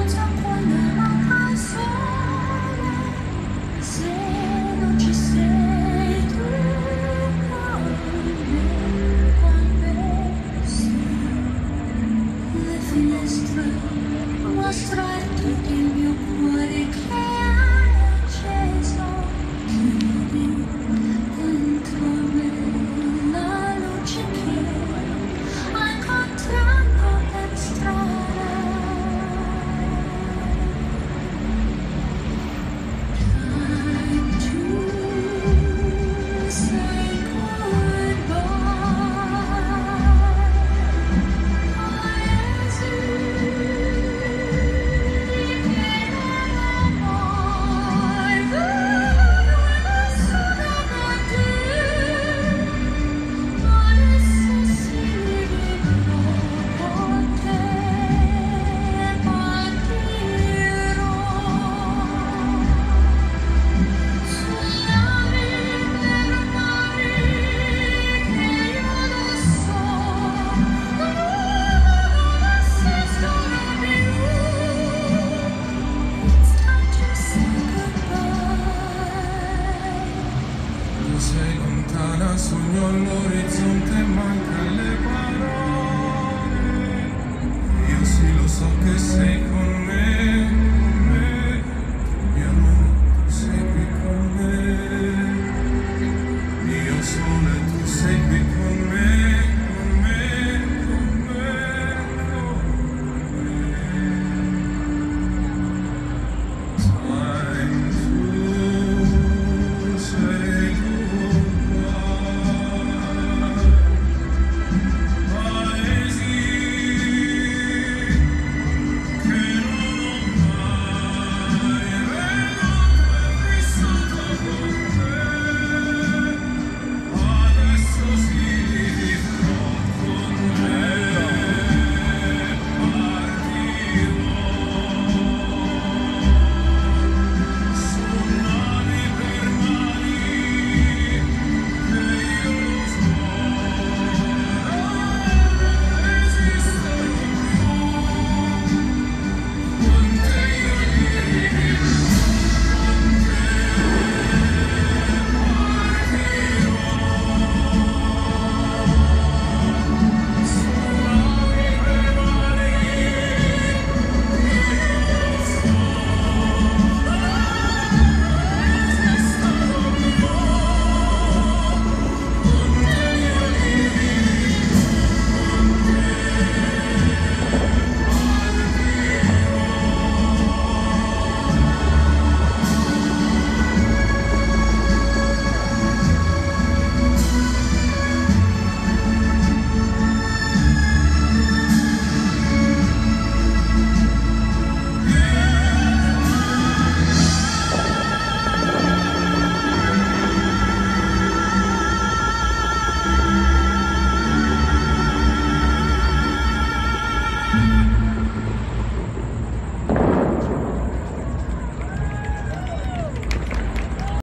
我江 on